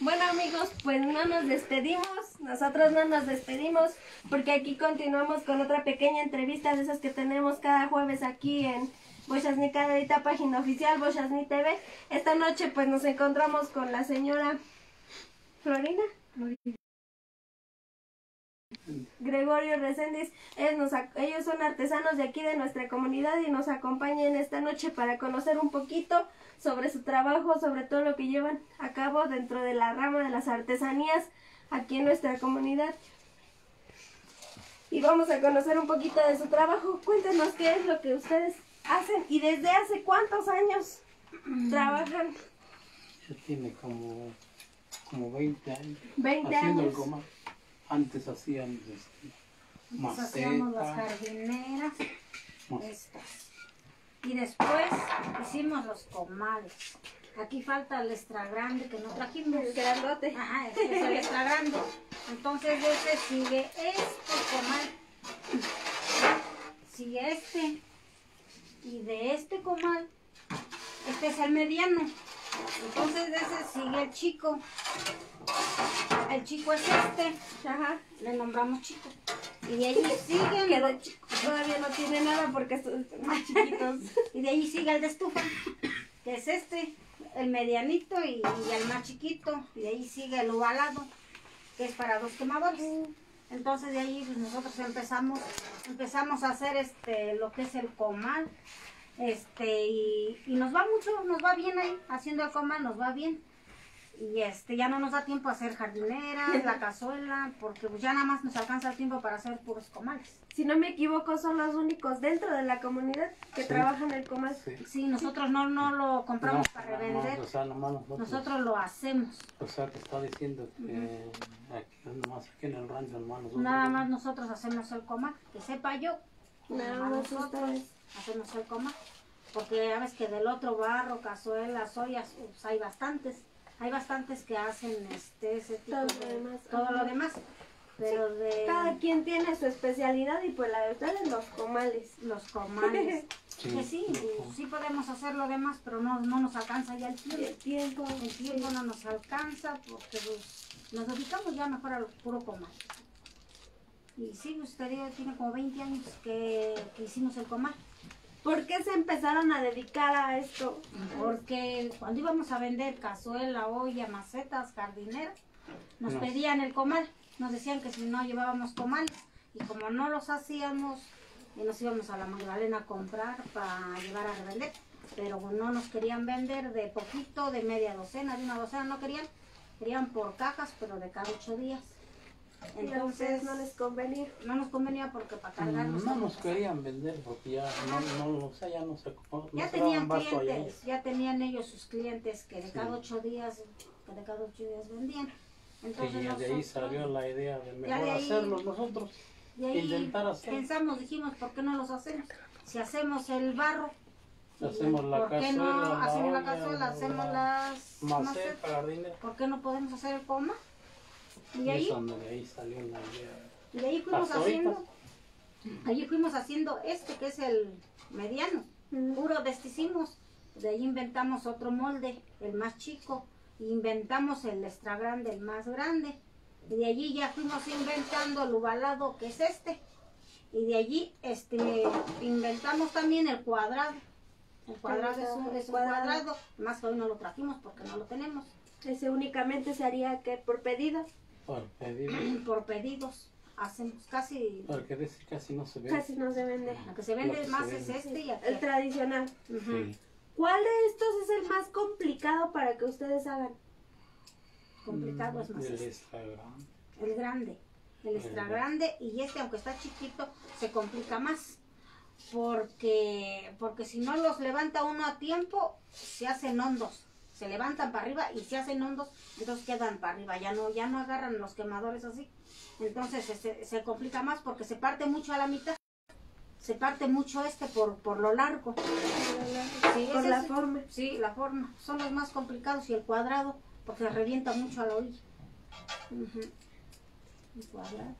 Bueno amigos, pues no nos despedimos, nosotros no nos despedimos porque aquí continuamos con otra pequeña entrevista de esas que tenemos cada jueves aquí en Bochasni Canadita, página oficial Bochasni TV. Esta noche pues nos encontramos con la señora Florina. Gregorio Reséndiz, ellos, son artesanos de aquí de nuestra comunidad y nos acompañan esta noche para conocer un poquito sobre su trabajo, sobre todo lo que llevan a cabo dentro de la rama de las artesanías aquí en nuestra comunidad. Y vamos a conocer un poquito de su trabajo. Cuéntenos qué es lo que ustedes hacen y desde hace cuántos años trabajan. Ya tiene como, como 20 años. 20 haciendo el años. Comal. Antes hacían este, Nos hacíamos las macetas, jardineras, estas. Y después hicimos los comales. Aquí falta el extra grande que no trajimos. El grandote. Ajá, ese es el extra grande. Entonces de ese sigue este comal. Sigue este. Y de este comal, este es el mediano. Entonces ese sigue el chico. El chico es este. Ajá. Le nombramos chico. Y de allí siguen Que los de chico todavía no tiene nada porque son más chiquitos. Y de ahí sigue el de estufa, que es este, el medianito y, y el más chiquito. Y de ahí sigue el ovalado, que es para dos quemadores. Entonces de ahí pues, nosotros empezamos, empezamos a hacer este lo que es el comal. Este, y, y nos va mucho, nos va bien ahí, haciendo el comal nos va bien. Y este, ya no nos da tiempo a hacer jardineras, la cazuela, porque pues, ya nada más nos alcanza el tiempo para hacer puros comales. Si no me equivoco, son los únicos dentro de la comunidad que Sí. trabajan el comal. sí. Sí, nosotros no, no lo compramos No, para no, revender. o sea, nomás nosotros, Nosotros lo hacemos. o sea, te está diciendo que aquí, nomás aquí en el rancho, nomás nosotros. Nada más nosotros hacemos el comal. Que sepa yo. Nada Nada más nosotros hacemos el comal. Porque ya ves que del otro barro, cazuelas, ollas, pues, hay bastantes. Hay bastantes que hacen este, ese tipo Todo de... lo demás, Todo ajá. lo demás. Pero de Cada quien tiene su especialidad y pues la de ustedes los comales. los comales. Sí, que sí, no, sí podemos hacer lo demás, pero no, no nos alcanza ya el Y el tiempo. tiempo. El tiempo no nos alcanza porque pues, nos dedicamos ya mejor al puro comal. Y sí, usted tiene como 20 años que, que hicimos el comal. ¿Por qué se empezaron a dedicar a esto? Porque cuando íbamos a vender cazuela, olla, macetas, jardineras, nos No. pedían el comal. Nos decían que si no llevábamos comales. Y como no los hacíamos, y nos íbamos a la Magdalena a comprar para llevar a revender. Pero no nos querían vender de poquito, de media docena, de una docena, no querían. Querían por cajas, pero de cada ocho días. Y Entonces, no les convenía. no nos convenía porque para cargarnos. no nos querían vender porque ya no, no, o sea, ya no se no Ya se tenían clientes, ya tenían ellos sus clientes que de Sí. cada ocho días, que de cada ocho días vendían. Y Entonces ya de ahí nosotros- salió la idea de mejor de ahí- hacerlo nosotros. de ahí intentar hacer. pensamos, dijimos, ¿por qué no los hacemos? Si hacemos el barro, y Hacemos la ¿por qué cazuela, no hacemos la cazuela, hacemos la las maceta, macetas? ¿Por qué no podemos hacer el coma? Y Y ahí, de ahí salió la idea. y de ahí fuimos haciendo, ahí fuimos haciendo este que es el mediano. puro de este hicimos. De ahí inventamos otro molde, el más chico, y inventamos el extra grande, el más grande. Y de allí ya fuimos inventando el ovalado, que es este. Y de allí este, inventamos también el cuadrado. El cuadrado es un, es un Cuadrado. cuadrado, más que hoy no lo trajimos porque no lo tenemos, Ese únicamente se haría que por pedido. Por pedido. por pedidos. Hacemos casi, Porque de ese casi no se ve. Casi no se vende. lo que se vende que más se es vende. este y El aquel. tradicional. Ujú. Sí. ¿Cuál de estos es el más complicado para que ustedes hagan? Complicado es más El este. extra grande. El grande, el extra El- grande y este aunque está chiquito se complica más porque porque si no los levanta uno a tiempo se hacen hondos, se levantan para arriba y se hacen hondos, entonces quedan para arriba, ya no ya no agarran los quemadores así. Entonces se, se complica más porque se parte mucho a la mitad. Se parte mucho este por, por lo largo. Sí, Por la es- forma. Sí, la forma. Son los más complicados y el cuadrado, porque revienta mucho a la orilla. El cuadrado.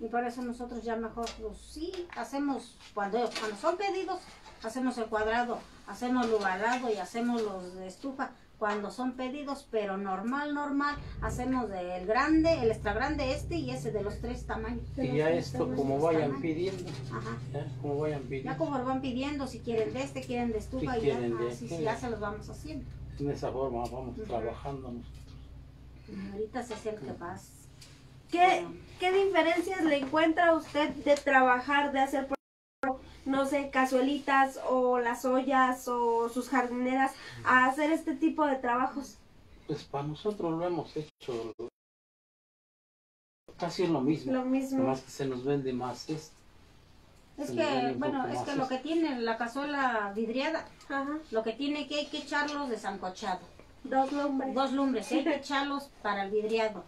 Y por eso nosotros ya mejor, pues sí, hacemos, cuando, cuando son pedidos, hacemos el cuadrado, hacemos lo ovalado y hacemos los de estufa, cuando son pedidos, pero normal, normal, hacemos del grande, el extra grande este y ese de los tres tamaños. Y ya esto como vayan pidiendo, Ajá. ya como vayan Ya pidiendo. como lo van pidiendo, si quieren de este, quieren de estufa, Si y ya, quieren de así, este. ya se los vamos haciendo. En esa forma vamos trabajando nosotros. Ahorita se es el que vas. ¿Qué, ¿Qué diferencias le encuentra usted de trabajar, de hacer, no sé, cazuelitas o las ollas o sus jardineras a hacer este tipo de trabajos? Pues para nosotros lo hemos hecho casi es lo mismo. Lo mismo. Nomás que se nos vende más esto. Es que, bueno, es más que lo que tiene la cazuela vidriada, Ajá. lo que tiene que hay que echarlos de sancochado. Dos lumbres. Dos lumbres, hay que echarlos para el vidriado.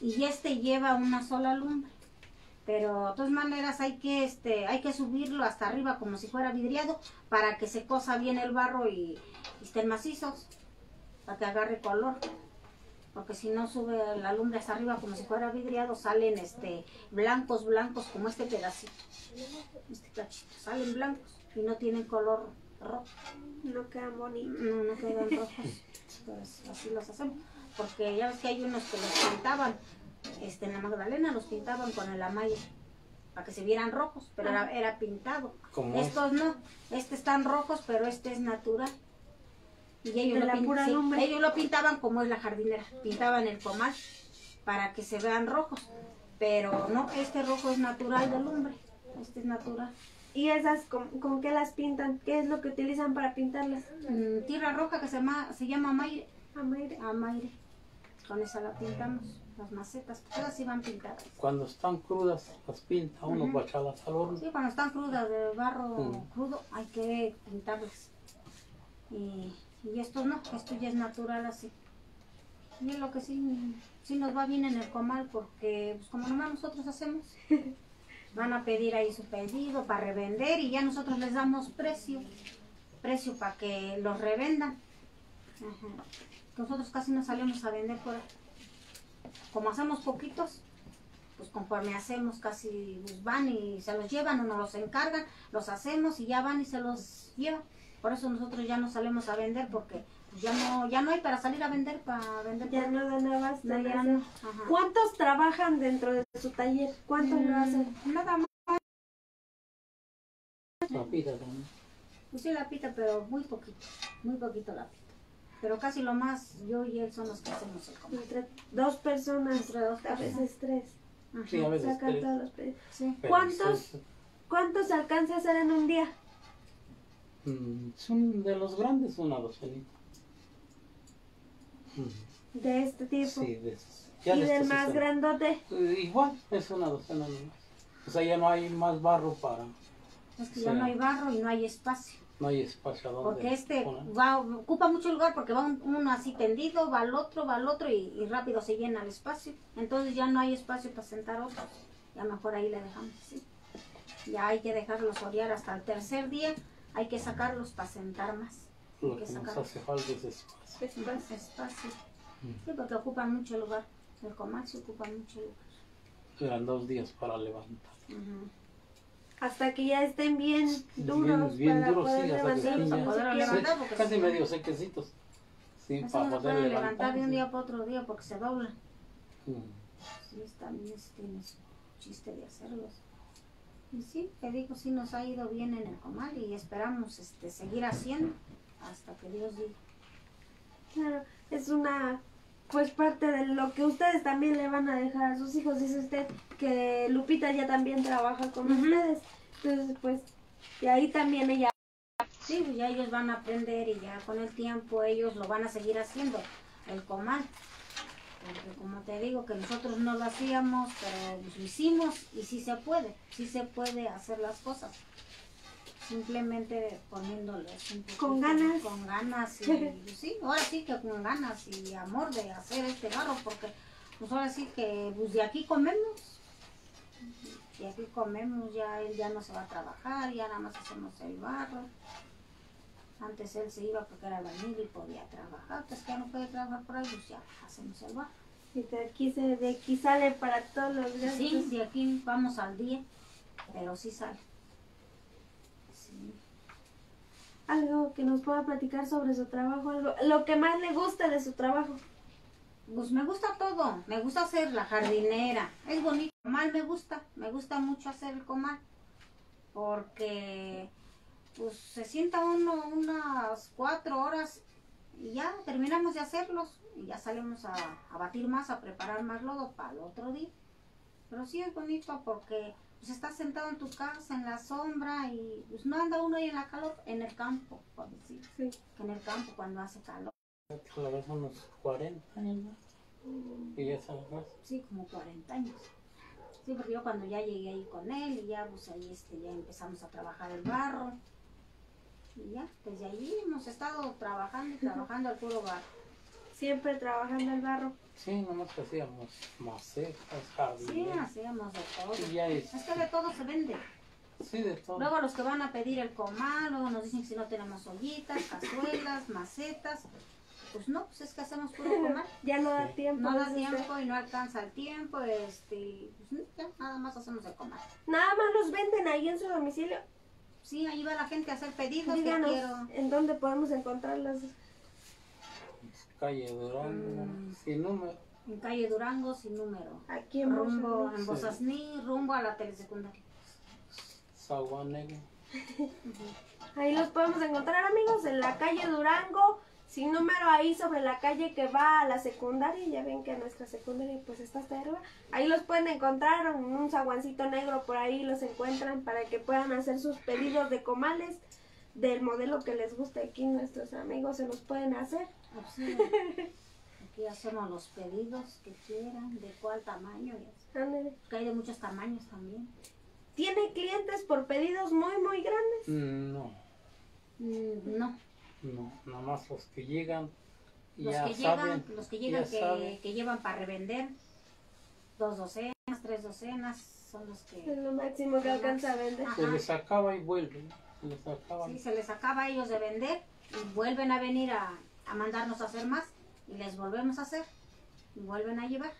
Y este lleva una sola lumbre. Pero de todas maneras hay que este hay que subirlo hasta arriba como si fuera vidriado para que se cosa bien el barro y, y estén macizos, para que agarre color. Porque si no sube la lumbre hasta arriba como si fuera vidriado, salen este blancos, blancos como este pedacito. Este cachito, salen blancos y no tienen color rojo. No quedan bonitos. No, no quedan rojos. Pues así los hacemos. Porque ya ves que hay unos que los pintaban, este, en la Magdalena los pintaban con el amaya, para que se vieran rojos, pero era, era pintado. Es. Estos no, este están rojos, pero este es natural. Y ellos, lo, sí, ellos pintaban como es la jardinera, pintaban el comal para que se vean rojos. Pero no, este rojo es natural de lumbre, este es natural. ¿Y esas con, con qué las pintan? ¿Qué es lo que utilizan para pintarlas? Mm, tierra roja que se llama, se llama amaire. Amaire. Amaire. Con esa la pintamos, las macetas, todas sí van pintadas. Cuando están crudas las pinta uno Ujú. para echarlas al horno. Sí, cuando están crudas de barro crudo hay que pintarlas. Y, y estos no, esto ya es natural así. Y es lo que sí, sí nos va bien en el comal porque pues, como nomás nosotros hacemos, van a pedir ahí su pedido para revender y ya nosotros les damos precio, precio para que los revendan. Ajá. Nosotros casi no salimos a vender por. Como hacemos poquitos, pues conforme hacemos casi pues, van y se los llevan o nos los encargan, los hacemos y ya van y se los llevan. Por eso nosotros ya no salimos a vender porque pues, ya no ya no hay para salir a vender para vender. Ya no da nada más. No, ya no. Ajá. ¿Cuántos trabajan dentro de su taller? ¿Cuántos lo hacen? Mm, Nada más. La pita también. Pues sí la pita, pero muy poquito, muy poquito la pita. Pero casi lo más yo y él son los que hacemos el comal. Entre dos personas, Entre dos a veces tres. Ajá. Sí, a veces Sacan tres. todos los pedidos. Sí. ¿Cuántos? ¿Cuántos alcanza a hacer en un día? mm, Son de los grandes una docenita. Mm, De este tipo. Sí, de esos. Ya y de del más grandote. Eh, Igual, es una docena nomás. O sea, ya no hay más barro para... Es que Sí. ya no hay barro y no hay espacio. No hay espacio a donde Porque este va, ocupa mucho lugar porque va un- uno así tendido, va al otro, va al otro y, y rápido se llena el espacio. Entonces ya no hay espacio para sentar otros. Ya mejor ahí le dejamos así. Ya hay que dejarlos orear hasta el tercer día. Hay que sacarlos para sentar más. Hay Lo que que nos hace falta es espacio. Mm. Sí, porque ocupan mucho lugar. El comercio ocupa mucho lugar. Eran dos días para levantar. Ujú. Hasta que ya estén bien duros. bien, bien para duros, poder sí, levantarlos Sí, levantar, Sí, porque casi si no- medio sequecitos. Sí, Eso para no poder levantar. levantar de un sí. día para otro día porque se doblan. Mm. Sí, también tiene su chiste de hacerlos. Y sí, te digo, sí nos ha ido bien en el comal y esperamos este, seguir haciendo hasta que Dios diga. Claro, es una pues parte de lo que ustedes también le van a dejar a sus hijos. Dice usted que Lupita ya también trabaja con Ujú. ustedes. Entonces, pues, y ahí también ella. Sí, pues ya ellos van a aprender y ya con el tiempo ellos lo van a seguir haciendo, el comal. Porque como te digo que nosotros no lo hacíamos, pero pues lo hicimos y sí se puede, sí se puede hacer las cosas. Simplemente poniéndoles un poquito, Con ganas. Con ganas y sí, ahora sí que con ganas y amor de hacer este barro, porque pues ahora sí que pues de aquí comemos. De aquí comemos, ya él ya no se va a trabajar, ya nada más hacemos el barro. Antes él se iba porque era albañil y podía trabajar, pues que ya no puede trabajar por ahí, pues ya hacemos el barro. Y de aquí, se, de aquí sale para todos los gastos. Sí, de aquí vamos al día, pero sí sale. Sí. Algo que nos pueda platicar sobre su trabajo, algo, lo que más le gusta de su trabajo. Pues me gusta todo, me gusta hacer la jardinera, es bonito, comal me gusta, me gusta mucho hacer el comal, porque pues se sienta uno unas cuatro horas y ya terminamos de hacerlos y ya salimos a, a batir más, a preparar más lodo para el otro día. Pero sí es bonito porque pues estás sentado en tu casa, en la sombra y pues no anda uno ahí en la calor, en el campo, por decir, Sí. que en el campo cuando hace calor. La vez unos 40 años más. Y ya salgas. Sí, como 40 años. Sí, porque yo cuando ya llegué ahí con él y ya pues ahí este, ya empezamos a trabajar el barro. Y ya, desde ahí hemos estado trabajando y trabajando al puro barro. Siempre trabajando el barro. Sí, nomás hacíamos macetas, Sí, jardineras. hacíamos de todo. Y ya es. Es que de todo se vende. Sí, de todo. Luego los que van a pedir el comal, luego nos dicen que si no tenemos ollitas, cazuelas, macetas. Pues no, pues es que hacemos puro comal. Ya no da Sí. tiempo. No da usted. tiempo y no alcanza el tiempo, este, pues no, ya, nada más hacemos el comal. Nada más los venden ahí en su domicilio. Sí, ahí va la gente a hacer pedidos que Díganos quiero. en dónde podemos encontrarlas. Calle Durango, Mm. sin número. En calle Durango sin número. Aquí en Rumbo en Sí. Bosasní, rumbo a la telesecundaria. Sagua Negro. Ahí los podemos encontrar, amigos, en la calle Durango, sin número ahí sobre la calle que va a la secundaria. Ya ven que nuestra secundaria pues está hasta arriba. Ahí los pueden encontrar, en un zaguancito negro por ahí los encuentran para que puedan hacer sus pedidos de comales del modelo que les guste aquí nuestros amigos se los pueden hacer. Aquí hacemos los pedidos que quieran, de cuál tamaño. y así. Ándale. Que hay de muchos tamaños también. ¿Tiene clientes por pedidos muy muy grandes? Mm, No, Mm, No, no, nada más los que llegan. los ya que saben, llegan, los que llegan ya que, saben. que llevan para revender, dos docenas, tres docenas, son los Es que lo máximo que alcanza a vender. Ajá. Se les acaba y vuelven. Se les acaba. sí, se les acaba a ellos de vender y vuelven a venir a, a mandarnos a hacer más y les volvemos a hacer y vuelven a llevar.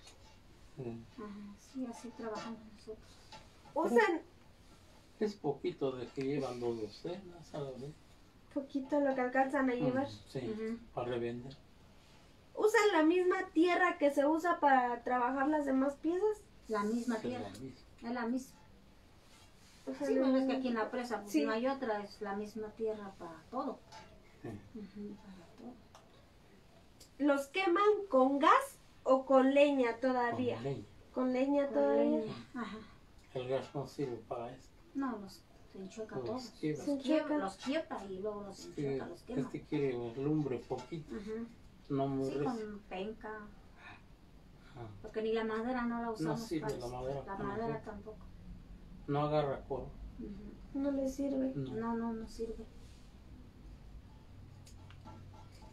Sí. Ajá, sí, así trabajamos nosotros. Usan Es poquito de que llevan dos docenas, algo así. poquito lo que alcanzan a llevar. Mm, Sí, Ujú. para revender. ¿Usan la misma tierra que se usa para trabajar las demás piezas? La misma Sí, tierra, es la misma. Sí, la bueno, es que aquí en la presa pues, Sí. no hay otra, es la misma tierra para todo. Sí. Ujú, para todo. ¿Los queman con gas o con leña Con todavía? leña. Con leña Con todavía. leña. Ajá. El gas no sirve para esto. No, los se enchueca Los todos. quiebra. Se Los quiebra, enchueca. los quiebra y luego los enchueca, los quema. este quiere lumbre poquito, no muy Sí, con penca, Ah, porque ni la madera no la usamos. sirve para la eso. madera, La no madera tampoco. No agarra coro. No le sirve. No. No, no, no sirve.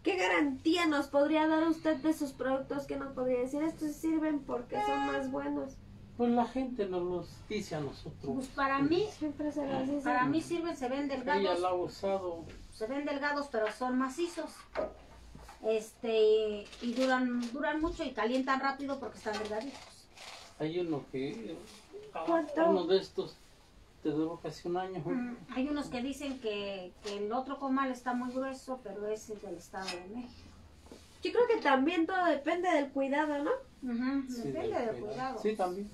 ¿Qué garantía nos podría dar usted de sus productos que nos podría decir estos sirven porque son más buenos? Pues la gente nos los dice a nosotros. Pues para mí, Siempre se los dice. para mí sirven, se ven Ella delgados. la ha usado. se ven delgados pero son macizos este y duran duran mucho y calientan rápido porque están delgaditos Hay uno que. ah, ¿Cuánto? Uno de estos te duró casi un año. Mm, hay unos que dicen que, que el otro comal está muy grueso pero es el del estado de México Yo creo que también todo depende del cuidado, ¿no? Sí, depende del del cuidado. cuidado Sí, también.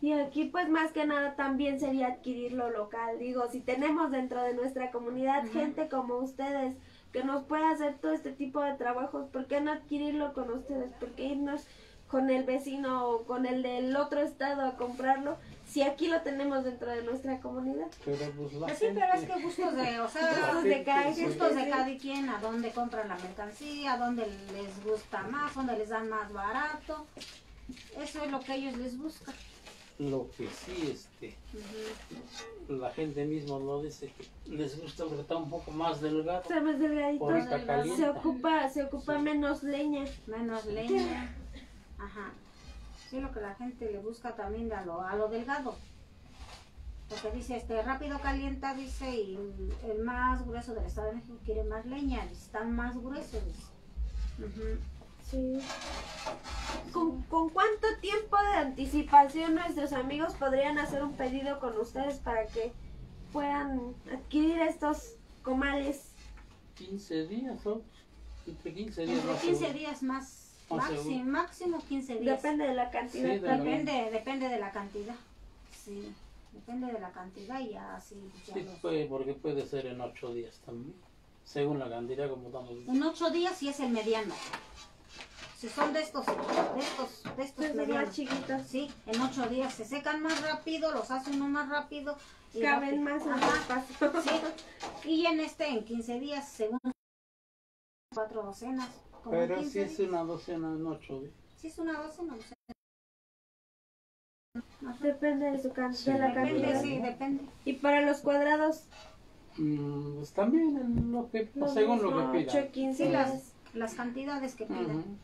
Y aquí pues más que nada también sería adquirir lo local. Digo, si tenemos dentro de nuestra comunidad gente como ustedes que nos puede hacer todo este tipo de trabajos, ¿por qué no adquirirlo con ustedes? ¿Por qué irnos con el vecino o con el del otro estado a comprarlo si aquí lo tenemos dentro de nuestra comunidad? Pero pues la Pues sí gente. pero es que gustos de o sea Gustos de cada gustos de cada quien a dónde compran la mercancía a dónde les gusta más dónde les dan más barato eso es lo que ellos les buscan Lo que sí, este. Ujú. La gente misma lo dice que les gusta porque está un poco más delgado. Está más delgadito. Se ocupa, se ocupa Sí. menos leña. menos leña. Ajá. Sí, lo que la gente le busca también a lo, a lo delgado. Porque dice, este rápido calienta, dice, y el más grueso del Estado de México quiere más leña, están más gruesos. dice. Ujú. Sí. ¿Con, con cuánto tiempo de anticipación nuestros amigos podrían hacer un pedido con ustedes para que puedan adquirir estos comales 15 días, ¿no? Entre 15 días. Entre más 15 seguro. días Más máximo, máximo 15 días. Depende de la cantidad. Sí, de-. Depende, depende de la cantidad. Sí, depende de la cantidad y así. Ya Sí, los- puede, porque puede ser en 8 días también. Según la cantidad, como estamos diciendo. En 8 días sí es el mediano. Si son de estos, de estos, de estos medianos. más chiquitos. Sí, en 8 días se secan más rápido, los hace uno más rápido. y Caben rápido. más en. Sí, y en este en 15 días, según cuatro docenas. Como Pero 15 si es una docena en 8 días. Si es una docena, o sea, Depende de, su can- Sí, de la depende, cantidad. sí, depende. Y para los cuadrados, Mm, pues también en lo que, lo según lo que 8, pidan. 15 Sí, las, las cantidades que pidan.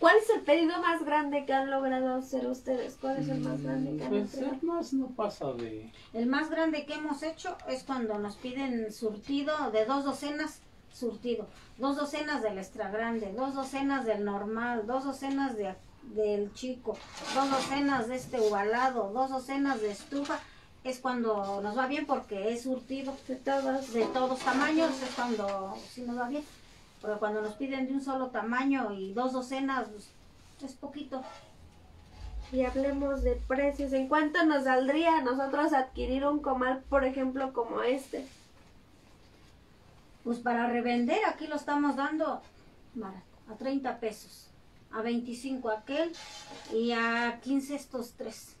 ¿Cuál es el pedido más grande que han logrado hacer ustedes? ¿Cuál es el más grande que han Pues entregado? el más no pasa de... El más grande que hemos hecho es cuando nos piden surtido de dos docenas, surtido. Dos docenas del extra grande, dos docenas del normal, dos docenas de, del chico, dos docenas de este ovalado, dos docenas de estufa. Es cuando nos va bien porque es surtido De todos. de todos tamaños, es cuando sí nos va bien. Pero cuando nos piden de un solo tamaño y dos docenas, pues, es poquito. Y hablemos de precios. ¿En cuánto nos saldría a nosotros adquirir un comal, por ejemplo, como este? Pues para revender aquí lo estamos dando a 30 pesos, a 25 aquel y a 15 estos tres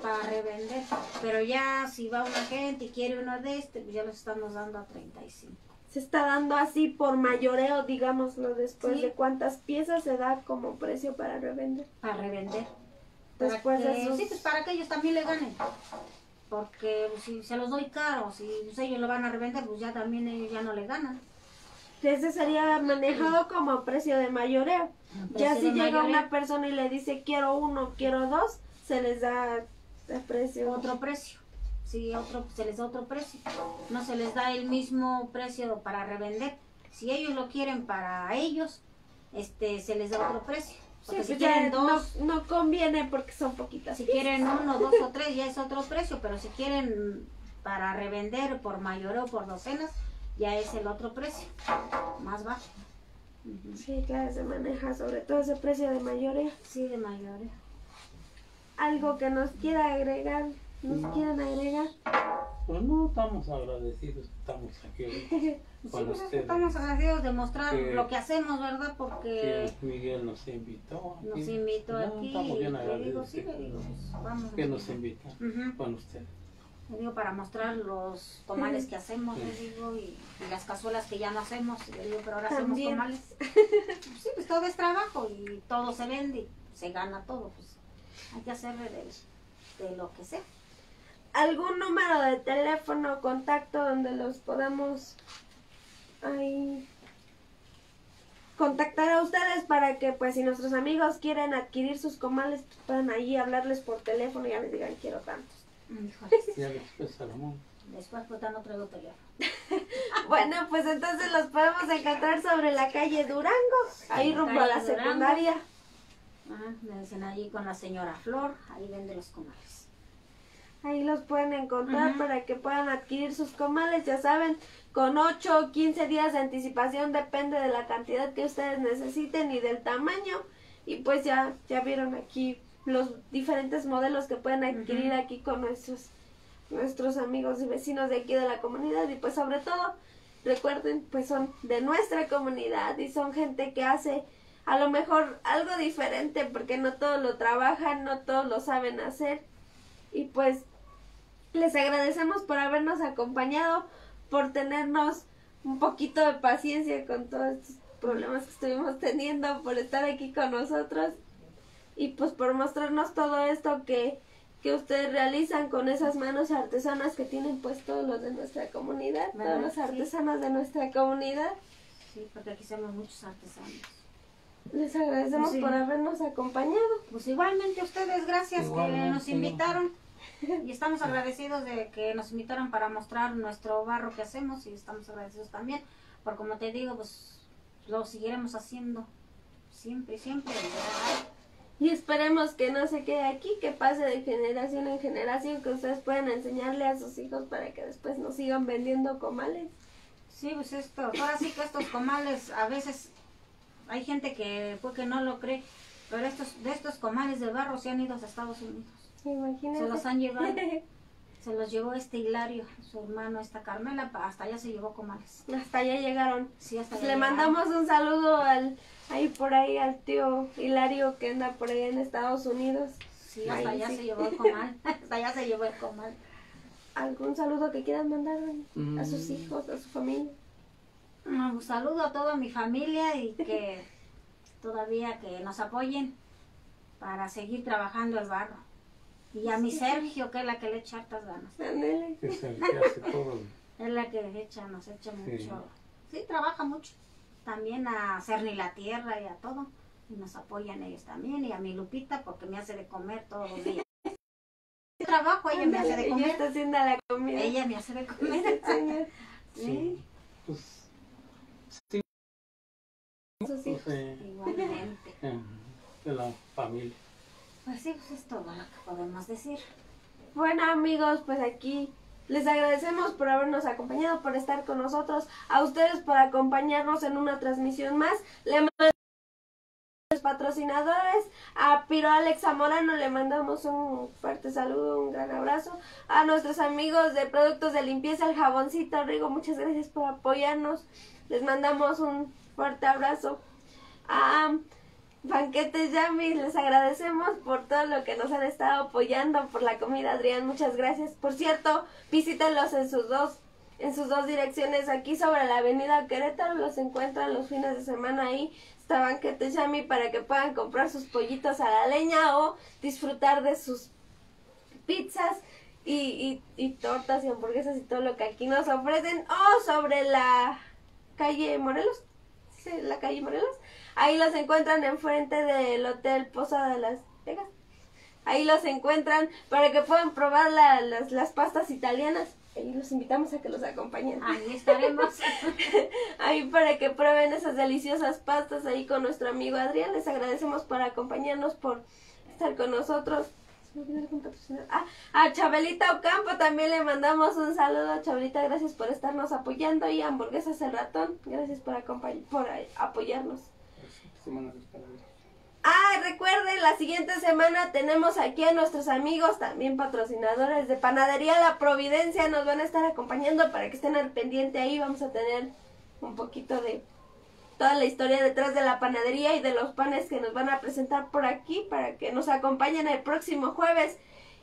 para revender. Pero ya si va una gente y quiere uno de este, pues ya los estamos dando a 35. Se está dando así por mayoreo, digámoslo, después Sí. de cuántas piezas se da como precio para revender. Para revender. Para Después de esos- Sí, pues para que ellos también le ganen. Porque si se los doy caro, si ellos lo van a revender, pues ya también ellos ya no le ganan. Ese sería manejado como precio de mayoreo. Ya si llega mayoreo. una persona y le dice quiero uno, quiero dos, se les da el precio. otro precio. Sí, otro, se les da otro precio. No se les da el mismo precio para revender. Si ellos lo quieren para ellos, este, se les da otro precio. Porque Sí, si quieren no, dos, no conviene porque son poquitas. si piezas. quieren uno, dos o tres, ya es otro precio. Pero si quieren para revender por mayor o por docenas, ya es el otro precio. Más bajo. Sí, claro, se maneja sobre todo ese precio de mayoreo. Sí, de mayor. Algo que nos quiera agregar, nos No. quieran agregar. Pues no, estamos agradecidos que estamos aquí ahorita Sí, con pues que estamos agradecidos de mostrar Que- lo que hacemos, ¿verdad? Porque Que Miguel nos invitó. aquí. nos invitó No, aquí Estamos bien le digo, agradecidos sí, le digo, pues, vamos. que nos invitan Ujú. con ustedes. Le digo para mostrar los tomales que hacemos, le digo, y, y las cazuelas que ya no hacemos, y le digo, pero ahora También. hacemos tomales. sí, pues todo es trabajo y todo se vende y se gana todo, pues hay que hacer de, de lo que sea. ¿Algún número de teléfono, contacto donde los podamos ahí contactar a ustedes para que pues si nuestros amigos quieren adquirir sus comales pues, puedan ahí hablarles por teléfono y ya les digan quiero tantos? Ya después Salomón. después pues ya no traigo teléfono. Bueno, pues entonces los podemos encontrar sobre la calle Durango, ahí rumbo a la Durango. secundaria. Ajá, me dicen allí con la señora Flor, ahí vende los comales. Ahí los pueden encontrar para que puedan adquirir sus comales, ya saben, con 8 o 15 días de anticipación, depende de la cantidad que ustedes necesiten y del tamaño. Y pues ya, ya vieron aquí los diferentes modelos que pueden adquirir aquí con nuestros, nuestros amigos y vecinos de aquí de la comunidad. Y pues sobre todo, recuerden, pues son de nuestra comunidad y son gente que hace a lo mejor algo diferente porque no todos lo trabajan, no todos lo saben hacer. Y pues les agradecemos por habernos acompañado, por tenernos un poquito de paciencia con todos estos problemas que estuvimos teniendo, por estar aquí con nosotros y pues por mostrarnos todo esto que, que ustedes realizan con esas manos artesanas que tienen pues todos los de nuestra comunidad, todos ¿Verdad? los Sí. artesanos de nuestra comunidad. Sí, porque aquí somos muchos artesanos. Les agradecemos Sí. por habernos acompañado. Pues igualmente a ustedes, gracias que nos invitaron. Y estamos agradecidos de que nos invitaron para mostrar nuestro barro que hacemos y estamos agradecidos también. Por como te digo, pues lo seguiremos haciendo siempre, siempre. y esperemos que no se quede aquí, que pase de generación en generación, que ustedes puedan enseñarle a sus hijos para que después nos sigan vendiendo comales. Sí, pues esto, ahora sí que estos comales a veces hay gente que pues que no lo cree, pero estos de estos comales de barro se han ido a Estados Unidos. Imagínate. Se los han llevado. Se los llevó este Hilario, su hermano, esta Carmela, pa- hasta allá se llevó comales. Hasta allá llegaron. Sí, hasta Pues allá le llegaron. mandamos un saludo al ahí por ahí al tío Hilario que anda por allá en Estados Unidos. Sí, hasta Ahí allá sí. se llevó el comal. hasta allá se llevó el comal. ¿Algún saludo que quieran mandar a sus Mm. hijos, a su familia? Un saludo a toda mi familia y que todavía que nos apoyen para seguir trabajando el barro. Y a mi Sergio, que es la que le echa hartas ganas. Es el que hace todo. Es la que echa, nos echa Sí. mucho. Sí, trabaja mucho. También a Cerny la Tierra y a todo. Y nos apoyan ellos también. Y a mi Lupita porque me hace de comer todos los días. Trabajo, ella me hace de Ándale, ella comer. está haciendo la comida. Ella me hace de comer. Sí. Pues, sí, sus hijos. pues, eh, Igualmente. eh, de la familia. Pues sí, pues es todo lo que podemos decir. Bueno amigos, pues aquí les agradecemos por habernos acompañado, por estar con nosotros, a ustedes por acompañarnos en una transmisión más. Le mandamos patrocinadores, a Piro Alex Zamorano le mandamos un fuerte saludo, un gran abrazo. A nuestros amigos de productos de limpieza, el jaboncito Rigo, muchas gracias por apoyarnos. Les mandamos un fuerte abrazo. A Banquetes Yami, les agradecemos por todo lo que nos han estado apoyando, por la comida, Adrián, muchas gracias. Por cierto, visítenlos en sus dos, en sus dos direcciones, aquí sobre la avenida Querétaro, los encuentran los fines de semana ahí, está Banquetes Yami para que puedan comprar sus pollitos a la leña o disfrutar de sus pizzas y, y, y tortas y hamburguesas y todo lo que aquí nos ofrecen, o sobre la calle Morelos, ¿sí? la calle Morelos, Ahí los encuentran enfrente del Hotel Posada de Las Vegas. Ahí los encuentran para que puedan probar la- las, las pastas italianas. Ahí los invitamos a que los acompañen. Ahí estaremos. Ahí para que prueben esas deliciosas pastas ahí con nuestro amigo Adrián. Les agradecemos por acompañarnos, por estar con nosotros. Ah, a Chabelita Ocampo también le mandamos un saludo. Chabelita, gracias por estarnos apoyando. Y Hamburguesas El Ratón, gracias por, por eh, apoyarnos. Ah, recuerden, la siguiente semana tenemos aquí a nuestros amigos, también patrocinadores de Panadería La Providencia, nos van a estar acompañando para que estén al pendiente ahí, vamos a tener un poquito de toda la historia detrás de la panadería y de los panes que nos van a presentar por aquí para que nos acompañen el próximo jueves.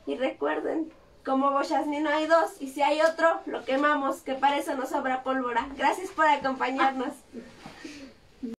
Y recuerden, como Bochasni no hay dos y si hay otro, lo quemamos, que para eso nos sobra pólvora. Gracias por acompañarnos.